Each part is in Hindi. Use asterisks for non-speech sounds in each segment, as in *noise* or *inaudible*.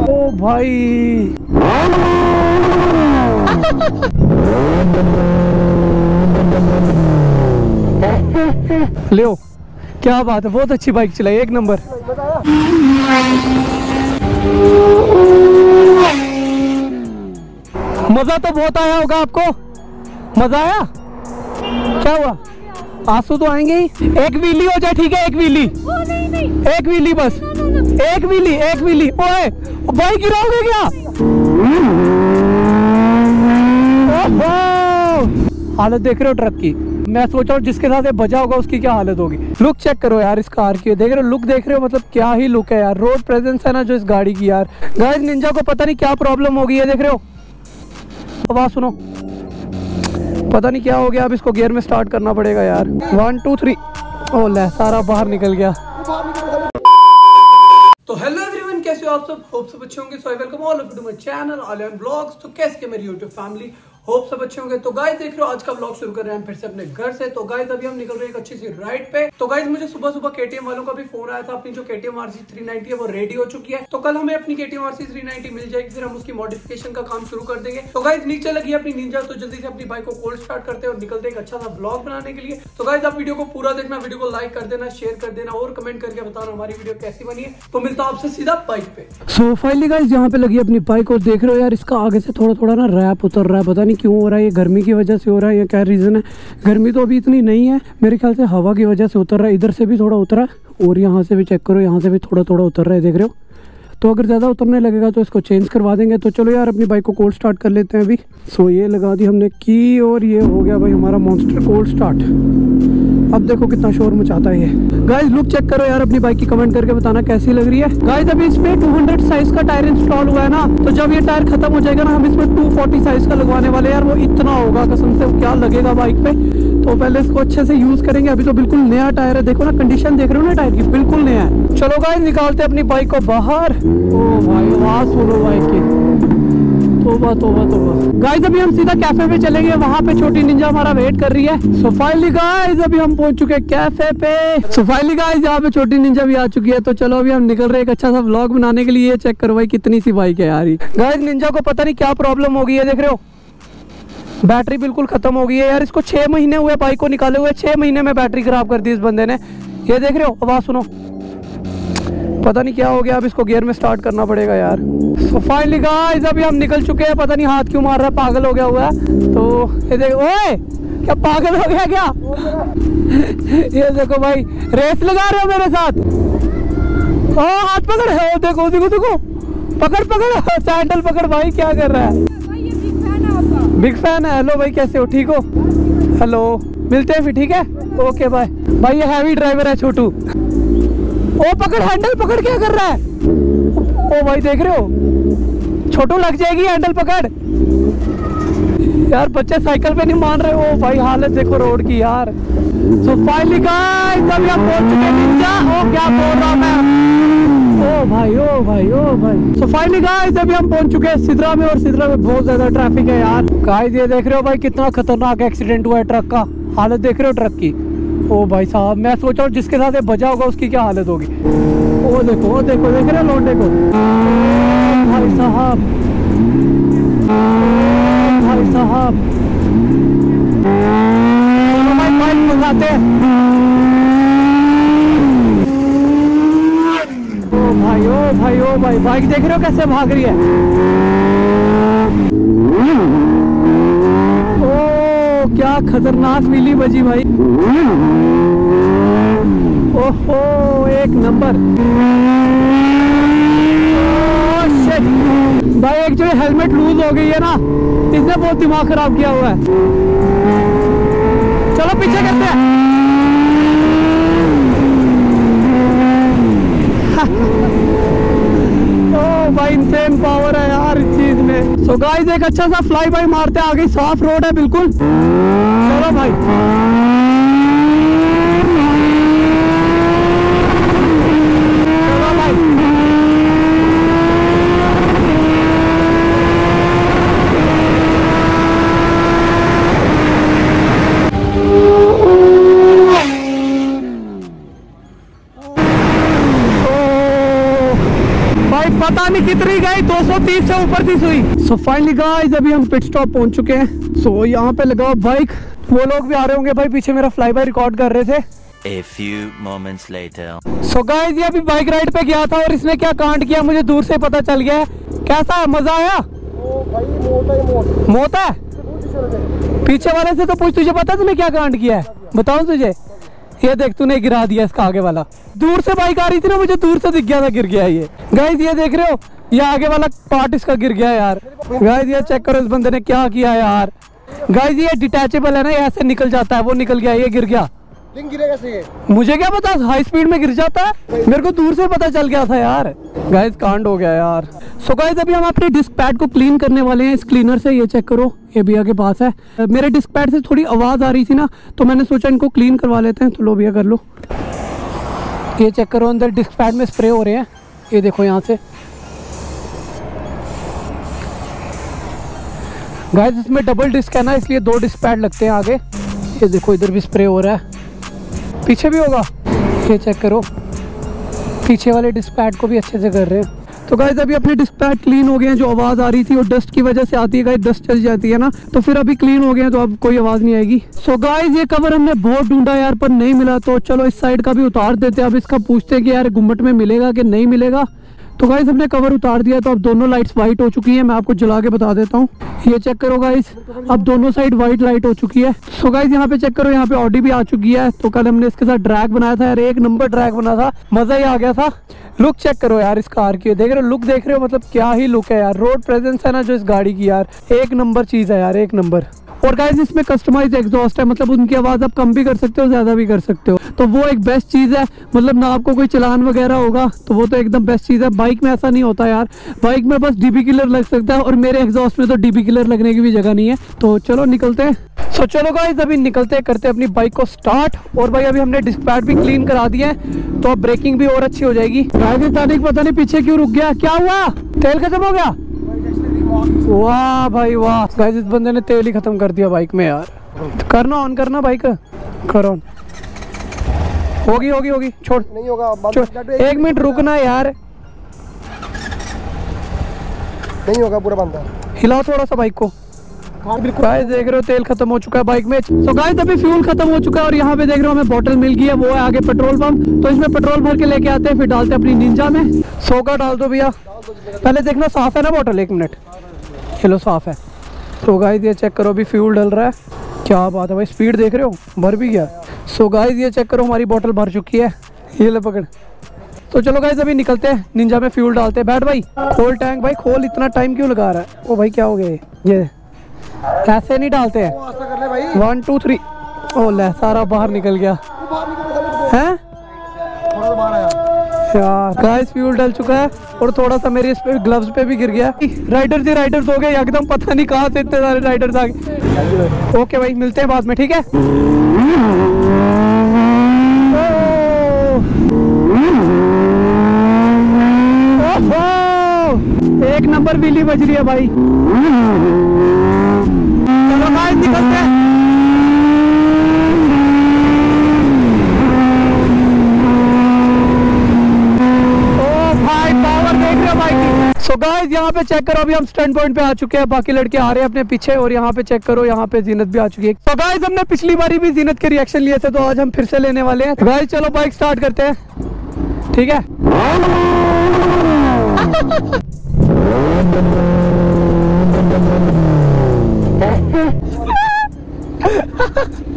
ओ भाई। लियो क्या बात है, बहुत अच्छी बाइक चलाई, एक नंबर। मज़ा तो बहुत आया होगा आपको। मज़ा आया? क्या हुआ? आँसू तो आएँगे ही। एक वीली हो जाए, ठीक है, एक व्हीली एक व्हीली बस। एक व्हीली एक व्हीली ओए, भाई गिराओगे क्या? हालत देख रहे हो ट्रक की। मैं सोच रहा हूँ जिसके साथ ये बजा होगा, उसकी क्या हालत होगी। लुक चेक करो यार इस कार की। देख रहे हो लुक देख रहे हो मतलब क्या ही लुक है यार। रोड प्रेजेंस है ना जो इस गाड़ी की यार। गाइस निंजा को पता नहीं क्या प्रॉब्लम हो गई है, देख रहे हो? आवाज़ सुनो। पता नहीं क्या हो गया, अब इसको गियर में स्टार्ट करना पड़ेगा यार। वन टू थ्री ओ ले, सारा बाहर निकल गया। तो हेलो एवरीवन कैसे हो आप सब? होप सब अच्छे होंगे। So I welcome all of to my channel alien blogs तो कैसे मेरी यूट्यूब फैमिली होप सब अच्छे होंगे। तो गाइस देख रहे हो आज का ब्लॉग शुरू कर रहे हैं फिर से अपने घर से। तो गाइस अभी हम निकल रहे हैं एक अच्छी सी राइड पे। तो गाइस मुझे सुबह सुबह केटीएम वालों का भी फ़ोन आया था। अपनी जो केटीएम आरसी 390 है, वो रेडी हो चुकी है। तो कल हमें अपनी केटीएम आरसी 390 मिल जाएगी। फिर हम उसकी मॉडिफिकेशन का काम शुरू कर देंगे। तो गाइस नीचे लगी अपनी निंजा तो जल्दी से अपनी बाइक को कोल्ड स्टार्ट करते हैं और निकलते एक अच्छा सा ब्लॉग बनाने के लिए। तो गाइस आप वीडियो को पूरा देखना वीडियो को लाइक कर देना शेयर कर देना और कमेंट करके बताना हमारी वीडियो कैसी बनी है। तो मिलता आपसे सीधा बाइक पे। सो फाइनली गाइस यहाँ पे लगी अपनी बाइक और देख रहे हो यार, इसका आगे से थोड़ा थोड़ा ना रैप उतर रहा है। नहीं क्यों हो रहा है, ये गर्मी की वजह से हो रहा है, या क्या रीज़न है? गर्मी तो अभी इतनी नहीं है, मेरे ख्याल से हवा की वजह से उतर रहा है। इधर से भी थोड़ा उतरा, और यहाँ से भी चेक करो, यहाँ से भी थोड़ा थोड़ा उतर रहा है, देख रहे हो? तो अगर ज़्यादा उतरने लगेगा तो इसको चेंज करवा देंगे। तो चलो यार, अपनी बाइक को कोल्ड स्टार्ट कर लेते हैं अभी। सो ये लगा दी हमने की, और ये हो गया भाई हमारा मॉन्स्टर कोल्ड स्टार्ट अब देखो कितना शोर मचाता है ये। गाइस लुक चेक करो यार अपनी बाइक की कमेंट करके बताना कैसी लग रही है। गाइस अभी इसमें 200 साइज़ का टायर इंस्टॉल हुआ है ना तो जब ये टायर खत्म हो जाएगा ना, हम इसमें 240 साइज़ का लगवाने वाले यार, वो इतना होगा, कसम से क्या लगेगा बाइक पे। तो पहले इसको अच्छे से यूज़ करेंगे, अभी तो बिल्कुल नया टायर है, देखो ना कंडीशन देख रहे हो ना टायर की, बिल्कुल नया है। चलो गाइस निकालते अपनी बाइक को बाहर। ओ भाई, आवाज़ सुनो बाइक की। तोबा तोबा तोबा। गाइस अभी हम सीधा कैफ़े पे चलेंगे। वहाँ पे छोटी निंजा हमारा वेट कर रही है। सो गाइस अभी हम पहुँच चुके हैं कैफ़े पे। सो गाइस यहाँ पे छोटी निंजा भी आ चुकी है। तो चलो, अभी हम निकल रहे हैं एक अच्छा सा व्लॉग बनाने के लिए। चेक करो भाई, कितनी सी बाइक है यार गाइस निंजा को पता नहीं क्या प्रॉब्लम हो गई है, देख रहे हो? बैटरी बिल्कुल खत्म हो गई है यार। इसको छह महीने हुए बाइक को निकाले हुए। छह महीने में बैटरी खराब कर दी इस बंदे ने। ये देख रहे हो? आवाज़ सुनो। पता नहीं क्या हो गया अब इसको गियर में स्टार्ट करना पड़ेगा यार। तो फाइनली गाइस अभी हम निकल चुके हैं पता नहीं हाथ क्यों मार रहा है पागल हो गया हुआ है। तो ये देखो ओए क्या पागल हो गया क्या? ये देखो भाई रेस लगा रहे हो मेरे साथ। ओ हाथ पकड़ है देखो देखो देखो। पकड़ पकड़ सैंडल पकड़ भाई क्या कर रहा है? बिग फ़ैन है हेलो भाई कैसे हो ठीक हो? हेलो मिलते हैं फिर ठीक है? ओके बाय भाई ये हैवी ड्राइवर है छोटू। ओ, पकड़ हैंडल पकड़ क्या कर रहा है? ओ, भाई, देख रहे हो? छोटू लग जाएगी हैंडल पकड़। यार, बच्चे साइकिल पे नहीं मान रहे। ओ, भाई, हालत देखो रोड की यार। सो फाइनली गाइस अभी हम पहुँच चुके हैं निंजा ओ, क्या बोल रहा मैं? ओ, भाई ओ भाई ओ, भाई। सो फाइनली गाइस अभी हम पहुँच चुके हैं सिद्रा में, और सिद्रा में बहुत ज़्यादा ट्रैफ़िक है यार। गाइस ये देख रहे हो भाई, कितना खतरनाक एक्सीडेंट हुआ है ट्रक का। हालत देख रहे हो ट्रक की? ओ भाई साहब, मैं सोच रहा हूँ जिसके साथ ये बजा होगा, उसकी क्या हालत होगी? ओ देखो ओ देखो, देख रहे लौंडे को? भाई साहब भाई साहब। ओ भाई ओ भाई ओ भाई बाइक देख रहे हो कैसे भाग रही है? क्या खतरनाक मिली बजी भाई? ओहो, एक नंबर। भाई, एक जो हेलमेट लूज हो गई है ना, इसने बहुत दिमाग खराब किया हुआ है। चलो, पीछे करते हैं ओ भाई इंसेन पावर है यार इस चीज़ सो गाइस एक अच्छा सा फ्लाई बाई मारते हैं आगे साफ़ रोड है बिल्कुल चलो भाई पता नहीं कितनी गई 230 से ऊपर थी सुई सो फाइनली गाइस अभी हम पिट स्टॉप पहुँच चुके हैं। सो so, यहाँ पे लगाओ बाइक वो लोग भी आ रहे होंगे भाई पीछे मेरा फ्लाई बाय रिकॉर्ड कर रहे थे। A few moments later. so guys ये अभी बाइक राइड पे गया था और इसने क्या कांड किया मुझे दूर से पता चल गया है। कैसा मज़ा आया? मोता है पीछे वाले से तो पूछ तुझे पता तूने क्या कांड किया है? बताओ तुझे? ये देख तूने गिरा दिया इसका आगे वाला। दूर से बाइक आ रही थी ना मुझे दूर से दिख गया था गिर गया ये। गाइस ये देख रहे हो? ये आगे वाला पार्ट इसका गिर गया यार। गाइस ये चेक करो इस बंदे ने क्या किया यार। गाइस ये डिटैचेबल है ना ये ऐसे निकल जाता है वो निकल गया ये गिर गया। गिरेगा मुझे क्या पता हाई स्पीड में गिर जाता है? मेरे को दूर से पता चल गया था यार। गाइस कांड हो गया यार। सो गाइस अभी हम अपने डिस्क पैड को क्लीन करने वाले हैं इस क्लीनर से ये चेक करो ये भैया के पास है। मेरे डिस्क पैड से थोड़ी आवाज़ आ रही थी ना तो मैंने सोचा इनको क्लीन करवा लेते हैं तो लो भैया कर लो। ये चेक करो अंदर डिस्क पैड में स्प्रे हो रहे हैं। ये देखो यहाँ से। गाइस इसमें डबल डिस्क है ना, इसलिए दो डिस्क पैड लगते हैं आगे। ये देखो, इधर भी स्प्रे हो रहा है। पीछे भी होगा। ये चेक करो। पीछे वाले डिस्पैड को भी अच्छे से कर रहे हैं। तो गाइज़ अभी अपने डिस्पैड क्लीन हो गए हैं, जो आवाज़ आ रही थी, और डस्ट की वजह से आती है गाइज़ डस्ट चल जाती है ना। तो फिर अभी क्लीन हो गए हैं तो अब कोई आवाज़ नहीं आएगी। सो so गाइज़ ये कवर हमने बहुत ढूंढा यार, पर नहीं मिला। तो चलो, इस साइड का भी उतार देते हैं। अब इसका पूछते हैं कि यार गुम्बट में मिलेगा कि नहीं मिलेगा? तो गाइस हमने कवर उतार दिया तो अब दोनों लाइट्स वाइट हो चुकी हैं। मैं आपको जला के बता देता हूँ। ये चेक करो गाइस अब दोनों साइड व्हाइट लाइट हो चुकी है। सो गाइस यहाँ पे चेक करो, यहाँ पे ऑडी भी आ चुकी है। तो कल हमने इसके साथ ड्रैग बनाया था यार, एक नंबर ड्रैग बना था। मज़ा ही आ गया था। लुक चेक करो यार इस कार की। देख रहे हो लुक देख रहे हो मतलब क्या ही लुक है यार। रोड प्रेजेंस है ना जो इस गाड़ी की यार। एक नंबर चीज़ है यार, एक नंबर और गाइस इसमें कस्टमाइज एग्जॉस्ट है मतलब उनकी आवाज़ आप कम भी कर सकते हो, ज़्यादा भी कर सकते हो। तो वो एक बेस्ट चीज़ है मतलब ना आपको कोई चलान वगैरह होगा तो वो तो एकदम बेस्ट चीज़ है। बाइक में ऐसा नहीं होता यार। बाइक में बस डीबी किलर लग सकता है, और मेरे एग्जॉस्ट में तो डीबी किलर लगने की भी जगह नहीं है। तो चलो निकलते हैं। सो चलो गाइस अभी निकलते हैं, करते हैं अपनी बाइक को स्टार्ट और भाई, अभी हमने डिस्क पैड भी क्लीन करा दिया है तो अब ब्रेकिंग भी और अच्छी हो जाएगी। तानिक पता नहीं पीछे क्यों रुक गया। क्या हुआ? तेल खत्म हो गया? वाह भाई वाह। गाइस इस बंदे ने तेल ही खत्म कर दिया बाइक में यार। करना ऑन करना बाइक करो होगी होगी होगी। छोड़। नहीं होगा छोड़। एक मिनट रुकना यार। नहीं होगा पूरा बंद। हिलाओ थोड़ा सा बाइक को। गाइस देख रहे हो तेल खत्म हो चुका है बाइक में। सो गाइस अभी फ्यूल खत्म हो चुका है और यहाँ पे देख रहे हो हमें बोतल मिल गई है वो है आगे पेट्रोल पंप तो इसमें पेट्रोल भर के लेके आते हैं फिर डालते हैं अपनी निंजा में। सो का डाल दो भैया। पहले देखना साफ़ है ना बोतल एक मिनट। चलो साफ़ है। तो गाइस ये चेक करो अभी फ्यूल डल रहा है। क्या बात है भाई स्पीड देख रहे हो? भर भी गया। सो गाइस ये चेक करो हमारी बोतल भर चुकी है। ये ले पकड़। तो चलो गाइस अभी निकलते हैं। निंजा में फ्यूल डालते हैं। बैठ भाई खोल टैंक भाई खोल इतना टाइम क्यों लगा रहा है? ओ भाई क्या हो गया ये? ऐसे नहीं डालते हैं। वन टू थ्री ओ ले सारा बाहर निकल गया। है? गाइस फ्यूल डल चुका है और थोड़ा सा मेरे इस पे ग्लव्स पे भी गिर गया। राइडर जी राइडर्स हो गए, एकदम पता नहीं कहाँ से इतने सारे राइडर्स आ गए। ओके भाई, मिलते हैं बाद में, ठीक है? एक नंबर बिली बज रही है, भाई। चलो निकलते हैं। सो गाइस यहाँ पे चेक करो अभी हम स्टैंड पॉइंट पे आ चुके हैं बाकी लड़के आ रहे हैं अपने पीछे और यहाँ पे चेक करो यहाँ पे जीनत भी आ चुकी है तो गाइस हमने पिछली बारी भी जीनत के रिएक्शन लिए थे तो आज हम फिर से लेने वाले हैं गाइस चलो बाइक स्टार्ट करते हैं ठीक है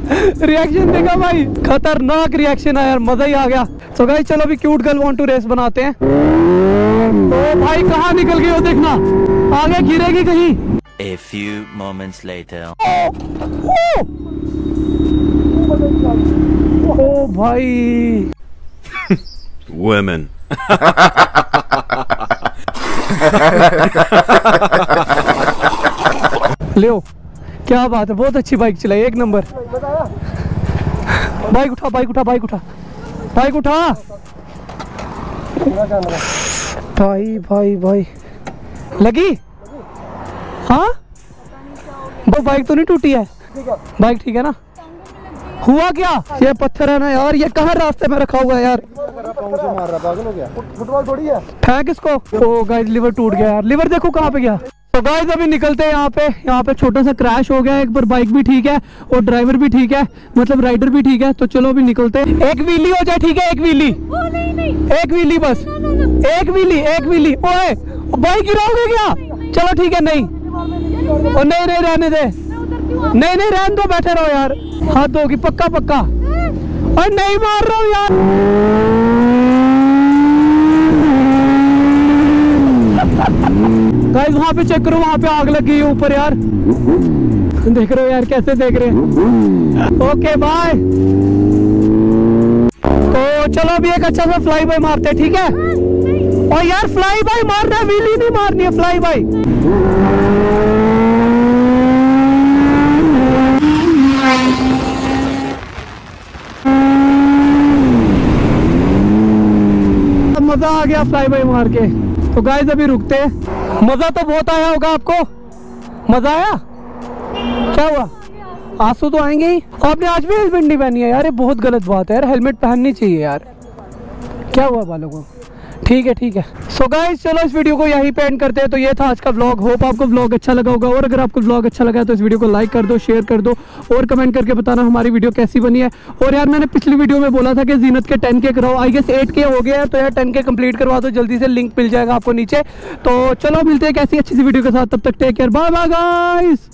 रिएक्शन देखा भाई। खतरनाक रिएक्शन आया यार मज़ा ही आ गया। तो गाइस चलो अभी cute girl want to race बनाते हैं। तो भाई कहाँ निकल गई हो देखना। आगे गिरेगी कहीं। A few moments later. ओ भाई। Women. *laughs* लियो क्या बात है? बहुत अच्छी बाइक चलाई एक नंबर। बाइक उठा बाइक उठा बाइक उठा। बाइक उठा। भाई भाई भाई। लगी? हाँ? वो बाइक तो नहीं टूटी है। बाइक ठीक है ना? हुआ क्या? ये पत्थर है ना यार, ये कहाँ रास्ते में रखा हुआ है यार? फुटबॉल थोड़ी है फेंक इसको? ओ गाइस लिवर टूट गया यार। लिवर देखो कहाँ पे गया? तो गाइस अभी निकलते हैं यहाँ पे यहाँ पे छोटा सा क्रैश हो गया एक पर बाइक भी ठीक है और ड्राइवर भी ठीक है मतलब राइडर भी ठीक है तो चलो अभी निकलते हैं। एक व्हीली हो जाए ठीक है एक व्हीली ओ नहीं नहीं। एक व्हीली बस। एक व्हीली एक व्हीली ओए बाइक गिराओगे क्या? चलो ठीक है नहीं। और नहीं नहीं रहने दे। नहीं नहीं रहने दो बैठे रहो यार। हाथ धोगी पक्का पक्का। और नहीं मार रहा हूँ यार। *laughs* गाइस वहाँ पे चेक करो, वहाँ पे आग लग है ऊपर यार। देख रहे हो यार, कैसे देख रहे हैं। ओके बाय तो चलो, अभी एक अच्छा सा फ्लाई बाय मारते हैं, ठीक है? और यार फ्लाई बाय मारना है व्हीली नहीं मारनी है फ्लाई बाय मज़ा आ गया फ्लाई बाय मार के। तो गाइस अभी रुकते हैं। मज़ा तो बहुत आया होगा आपको। मज़ा आया? क्या हुआ? आँसू तो आएँगे ही। आपने आज भी हेलमेट नहीं पहनी है यार, ये बहुत गलत बात है यार हेलमेट पहननी चाहिए यार। क्या हुआ बालों को? ठीक है ठीक है। सो so गाइस चलो इस वीडियो को यहीं पे एंड करते हैं। तो ये था आज का व्लॉग होप आपको व्लॉग अच्छा लगा होगा। और अगर आपको व्लॉग अच्छा लगा है तो इस वीडियो को लाइक कर दो शेयर कर दो और कमेंट करके बताना हमारी वीडियो कैसी बनी है। और यार, मैंने पिछली वीडियो में बोला था कि जीनत के टेन के कराओ। आई गेस एट के हो गया है तो यार टेन के कंप्लीट करवा दो। जल्दी से लिंक मिल जाएगा आपको नीचे। तो चलो, मिलते हैं कैसी अच्छी सी वीडियो के साथ। तब तक take care bye bye guys